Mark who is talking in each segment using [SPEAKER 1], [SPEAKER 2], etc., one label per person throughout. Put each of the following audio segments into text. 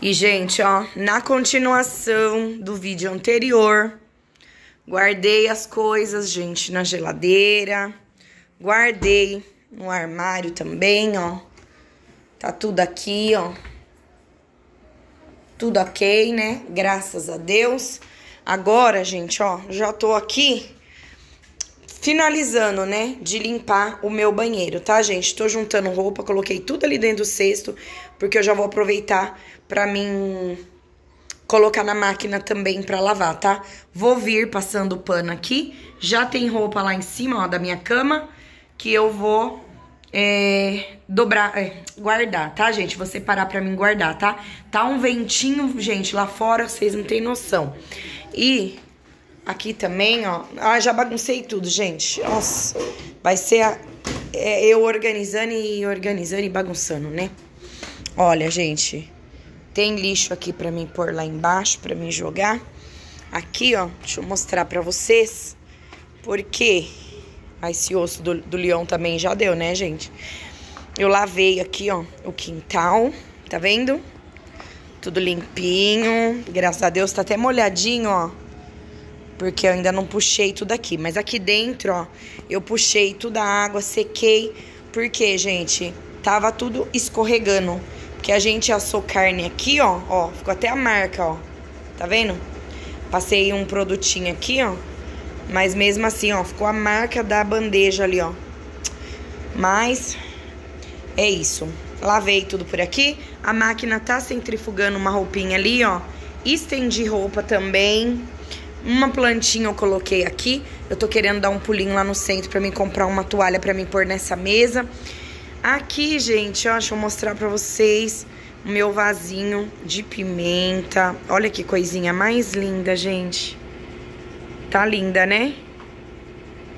[SPEAKER 1] E, gente, ó, na continuação do vídeo anterior, guardei as coisas, gente, na geladeira. Guardei no armário também, ó. Tá tudo aqui, ó. Tudo ok, né? Graças a Deus. Agora, gente, ó, já tô aqui finalizando, né, de limpar o meu banheiro, tá, gente? Tô juntando roupa, coloquei tudo ali dentro do cesto, porque eu já vou aproveitar pra mim colocar na máquina também pra lavar, tá? Vou vir passando o pano aqui, já tem roupa lá em cima, ó, da minha cama, que eu vou é, dobrar, é, guardar, tá, gente? Vou separar pra mim guardar, tá? Tá um ventinho, gente, lá fora, vocês não têm noção. E Aqui também, ó. Ah, já baguncei tudo, gente. Nossa, vai ser a, é, eu organizando e organizando e bagunçando, né? Olha, gente, tem lixo aqui pra mim pôr lá embaixo, pra mim jogar. Aqui, ó, deixa eu mostrar pra vocês. Porque ah, esse osso do, do leão também já deu, né, gente? Eu lavei aqui, ó, o quintal, tá vendo? Tudo limpinho. Graças a Deus tá até molhadinho, ó porque eu ainda não puxei tudo aqui. Mas aqui dentro, ó, eu puxei toda a água, sequei, porque, gente, tava tudo escorregando. Porque a gente assou carne aqui, ó, ó, ficou até a marca, ó. Tá vendo? Passei um produtinho aqui, ó. Mas mesmo assim, ó, ficou a marca da bandeja ali, ó. Mas é isso. Lavei tudo por aqui. A máquina tá centrifugando uma roupinha ali, ó. Estendi roupa também. Uma plantinha eu coloquei aqui. Eu tô querendo dar um pulinho lá no centro pra mim comprar uma toalha pra mim pôr nessa mesa. Aqui, gente, ó, deixa eu mostrar pra vocês o meu vasinho de pimenta. Olha que coisinha mais linda, gente. Tá linda, né?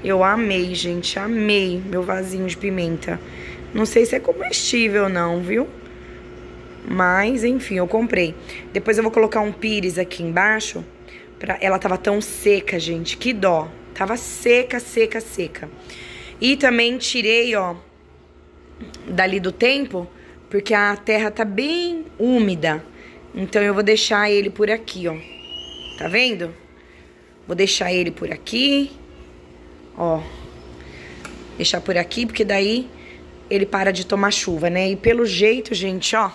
[SPEAKER 1] Eu amei, gente, amei meu vasinho de pimenta. Não sei se é comestível não, viu? Mas, enfim, eu comprei. Depois eu vou colocar um pires aqui embaixo Pra... Ela tava tão seca, gente. Que dó. Tava seca, seca, seca. E também tirei, ó, dali do tempo, porque a terra tá bem úmida. Então eu vou deixar ele por aqui, ó. Tá vendo? Vou deixar ele por aqui. Ó. Deixar por aqui, porque daí ele para de tomar chuva, né? E pelo jeito, gente, ó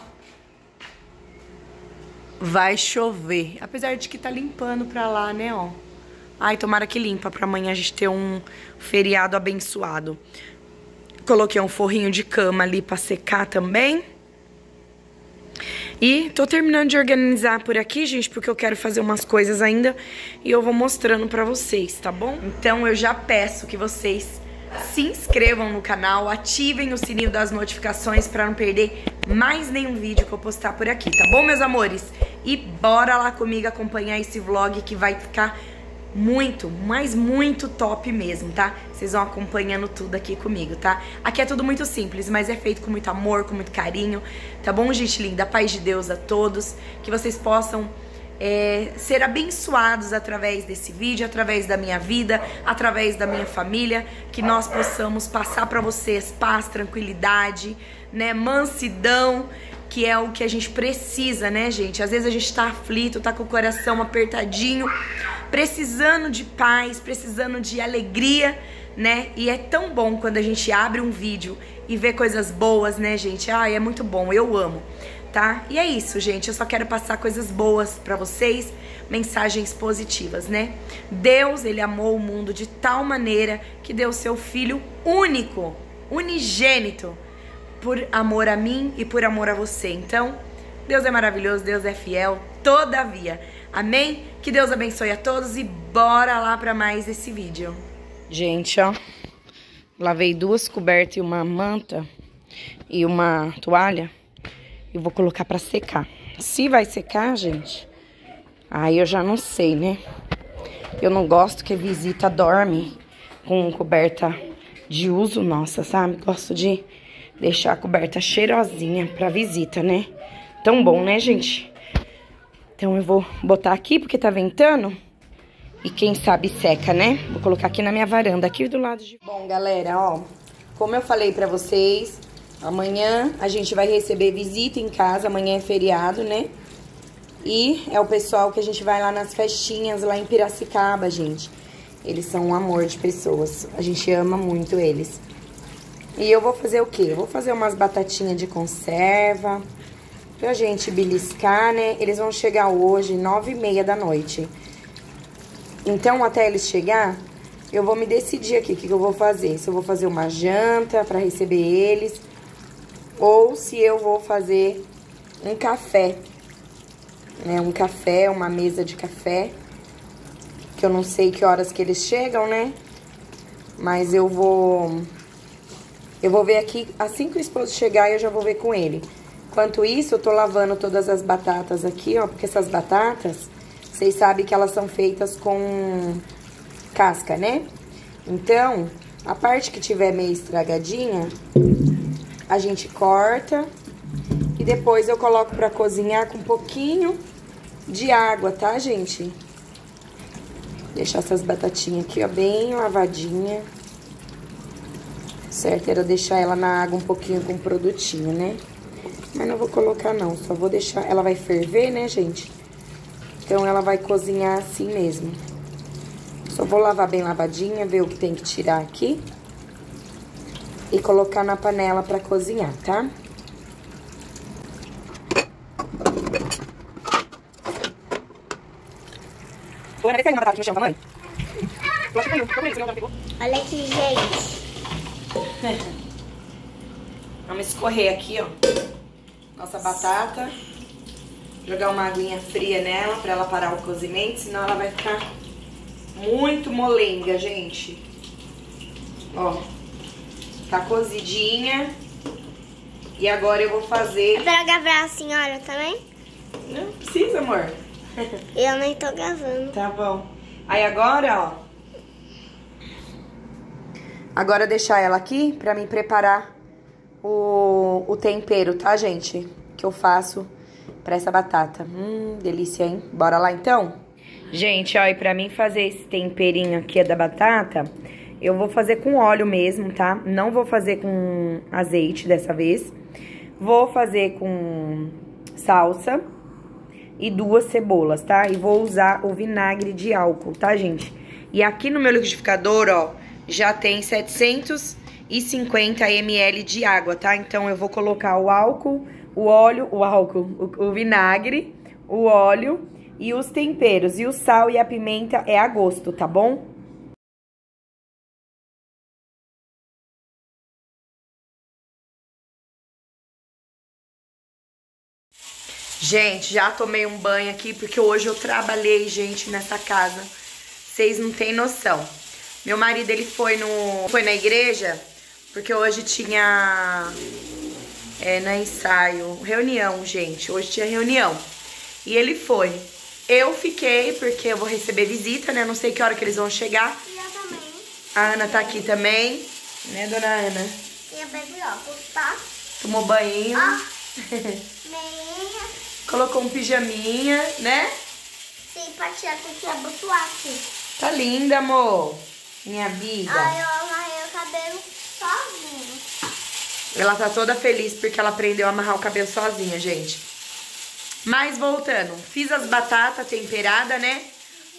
[SPEAKER 1] vai chover. Apesar de que tá limpando pra lá, né, ó. Ai, tomara que limpa pra amanhã a gente ter um feriado abençoado. Coloquei um forrinho de cama ali pra secar também. E tô terminando de organizar por aqui, gente, porque eu quero fazer umas coisas ainda e eu vou mostrando pra vocês, tá bom? Então eu já peço que vocês se inscrevam no canal, ativem o sininho das notificações para não perder mais nenhum vídeo que eu postar por aqui, tá bom, meus amores? E bora lá comigo acompanhar esse vlog que vai ficar muito, mas muito top mesmo, tá? Vocês vão acompanhando tudo aqui comigo, tá? Aqui é tudo muito simples, mas é feito com muito amor, com muito carinho, tá bom, gente linda? Paz de Deus a todos, que vocês possam é, ser abençoados através desse vídeo, através da minha vida, através da minha família, que nós possamos passar para vocês paz, tranquilidade, né, mansidão, que é o que a gente precisa, né, gente? Às vezes a gente tá aflito, tá com o coração apertadinho, precisando de paz, precisando de alegria, né? E é tão bom quando a gente abre um vídeo e vê coisas boas, né, gente? Ai, é muito bom, eu amo tá? E é isso, gente. Eu só quero passar coisas boas para vocês, mensagens positivas, né? Deus, ele amou o mundo de tal maneira que deu seu filho único, unigênito, por amor a mim e por amor a você. Então, Deus é maravilhoso, Deus é fiel, todavia. Amém? Que Deus abençoe a todos e bora lá para mais esse vídeo. Gente, ó, lavei duas cobertas e uma manta e uma toalha e vou colocar pra secar. Se vai secar, gente, aí eu já não sei, né? Eu não gosto que visita dorme com coberta de uso nossa, sabe? Gosto de deixar a coberta cheirosinha pra visita, né? Tão bom, né, gente? Então eu vou botar aqui porque tá ventando. E quem sabe seca, né? Vou colocar aqui na minha varanda, aqui do lado de... Bom, galera, ó. Como eu falei pra vocês, Amanhã a gente vai receber visita em casa, amanhã é feriado, né? E é o pessoal que a gente vai lá nas festinhas lá em Piracicaba, gente. Eles são um amor de pessoas. A gente ama muito eles. E eu vou fazer o quê? Eu vou fazer umas batatinhas de conserva pra gente beliscar, né? Eles vão chegar hoje, nove e meia da noite. Então, até eles chegar, eu vou me decidir aqui o que, que eu vou fazer. Se eu vou fazer uma janta pra receber eles, ou se eu vou fazer um café. Né? Um café, uma mesa de café. Que eu não sei que horas que eles chegam, né? Mas eu vou... Eu vou ver aqui, assim que o esposo chegar, eu já vou ver com ele. Enquanto isso, eu tô lavando todas as batatas aqui, ó. Porque essas batatas, vocês sabem que elas são feitas com casca, né? Então, a parte que tiver meio estragadinha, a gente corta e depois eu coloco pra cozinhar com um pouquinho de água, tá, gente? Deixar essas batatinhas aqui, ó, bem lavadinha. Certo, era deixar ela na água um pouquinho com produtinho, né? Mas não vou colocar não, só vou deixar... Ela vai ferver, né, gente? Então, ela vai cozinhar assim mesmo. Só vou lavar bem lavadinha, ver o que tem que tirar aqui. E colocar na panela pra cozinhar, tá?
[SPEAKER 2] Olha aqui, gente.
[SPEAKER 1] Vamos escorrer aqui, ó. Nossa batata. Jogar uma aguinha fria nela pra ela parar o cozimento, senão ela vai ficar muito molenga, gente. Ó. Tá cozidinha. E agora eu vou fazer...
[SPEAKER 2] É pra gravar a senhora também?
[SPEAKER 1] Não precisa, amor.
[SPEAKER 2] Eu nem tô gravando.
[SPEAKER 1] Tá bom. Aí agora, ó. Agora deixar ela aqui pra me preparar o, o tempero, tá, gente? Que eu faço pra essa batata. Hum, delícia, hein? Bora lá, então? Gente, ó, e pra mim fazer esse temperinho aqui da batata, eu vou fazer com óleo mesmo, tá? Não vou fazer com azeite dessa vez. Vou fazer com salsa e duas cebolas, tá? E vou usar o vinagre de álcool, tá, gente? E aqui no meu liquidificador, ó, já tem 750 ml de água, tá? Então eu vou colocar o álcool, o óleo, o álcool, o, o vinagre, o óleo e os temperos. E o sal e a pimenta é a gosto, tá bom? Gente, já tomei um banho aqui porque hoje eu trabalhei, gente, nessa casa. Vocês não têm noção. Meu marido, ele foi no foi na igreja porque hoje tinha é, na ensaio, reunião, gente. Hoje tinha reunião. E ele foi. Eu fiquei porque eu vou receber visita, né? Não sei que hora que eles vão chegar.
[SPEAKER 2] E eu também.
[SPEAKER 1] A Ana tá aqui também, né, dona Ana?
[SPEAKER 2] E a Baby óculos, tá?
[SPEAKER 1] Tomou banho.
[SPEAKER 2] Meinha.
[SPEAKER 1] Colocou um pijaminha, né?
[SPEAKER 2] Sim, pra tirar com que abotoar aqui.
[SPEAKER 1] Tá linda, amor. Minha vida.
[SPEAKER 2] Aí eu amarrei o cabelo sozinho.
[SPEAKER 1] Ela tá toda feliz porque ela aprendeu a amarrar o cabelo sozinha, gente. Mas voltando, fiz as batatas temperadas, né?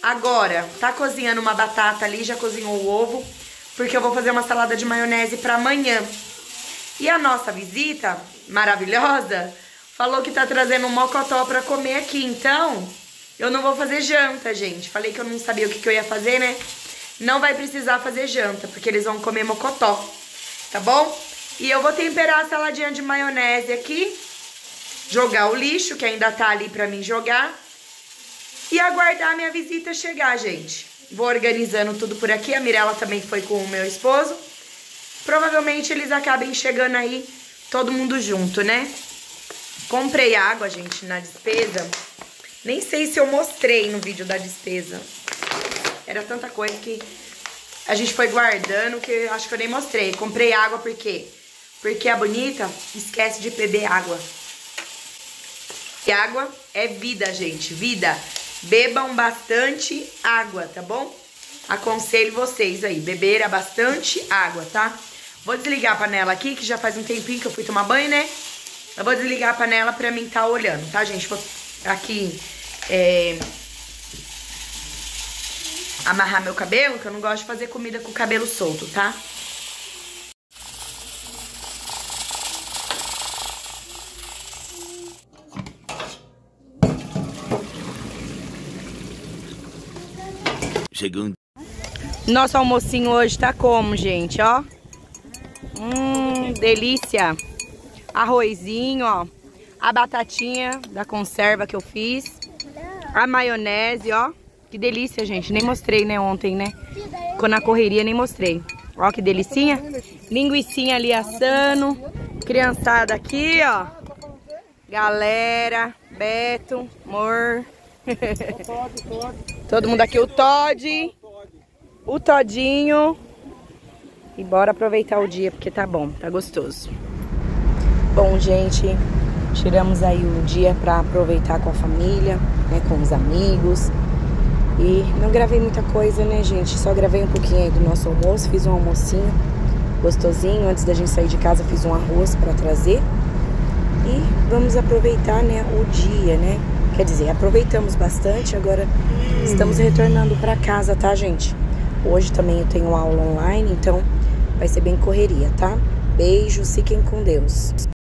[SPEAKER 1] Agora, tá cozinhando uma batata ali, já cozinhou o ovo, porque eu vou fazer uma salada de maionese pra amanhã. E a nossa visita, maravilhosa, falou que tá trazendo um mocotó pra comer aqui, então eu não vou fazer janta, gente. Falei que eu não sabia o que, que eu ia fazer, né? Não vai precisar fazer janta, porque eles vão comer mocotó, tá bom? E eu vou temperar a saladinha de maionese aqui, jogar o lixo, que ainda tá ali pra mim jogar, e aguardar minha visita chegar, gente. Vou organizando tudo por aqui, a Mirella também foi com o meu esposo. Provavelmente eles acabem chegando aí, todo mundo junto, né? Comprei água, gente, na despesa. Nem sei se eu mostrei no vídeo da despesa. Era tanta coisa que a gente foi guardando que acho que eu nem mostrei. Comprei água por quê? Porque a bonita esquece de beber água. E água é vida, gente, vida. Bebam bastante água, tá bom? Aconselho vocês aí, beber bastante água, tá? Vou desligar a panela aqui, que já faz um tempinho que eu fui tomar banho, né? Eu vou desligar a panela pra mim tá olhando, tá, gente? Vou aqui é, amarrar meu cabelo, que eu não gosto de fazer comida com o cabelo solto, tá?
[SPEAKER 3] Segundo.
[SPEAKER 1] Nosso almocinho hoje tá como, gente, ó? Hum, delícia. Arrozinho, ó. A batatinha da conserva que eu fiz. A maionese, ó. Que delícia, gente. Nem mostrei, né, ontem, né? Ficou na correria, nem mostrei. Ó, que delicinha. Linguiçinha ali assando. Criançada aqui, ó. Galera, Beto, amor. Todo mundo aqui, o Todd. O Todinho. E bora aproveitar o dia, porque tá bom, tá gostoso. Bom, gente, tiramos aí o dia pra aproveitar com a família, né, com os amigos. E não gravei muita coisa, né, gente? Só gravei um pouquinho aí do nosso almoço, fiz um almocinho gostosinho. Antes da gente sair de casa, fiz um arroz para trazer. E vamos aproveitar, né, o dia, né? Quer dizer, aproveitamos bastante, agora estamos retornando para casa, tá, gente? Hoje também eu tenho aula online, então vai ser bem correria, tá? Beijos, fiquem com Deus.